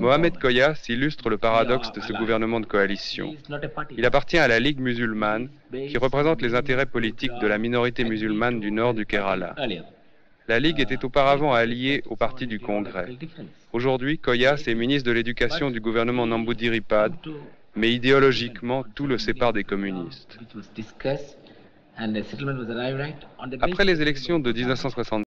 Mohamed Koya s'illustre le paradoxe de ce gouvernement de coalition. Il appartient à la Ligue musulmane, qui représente les intérêts politiques de la minorité musulmane du nord du Kerala. La Ligue était auparavant alliée au parti du Congrès. Aujourd'hui, Koyas est ministre de l'Éducation du gouvernement Namboodiripad, mais idéologiquement, tout le sépare des communistes. Après les élections de 1960,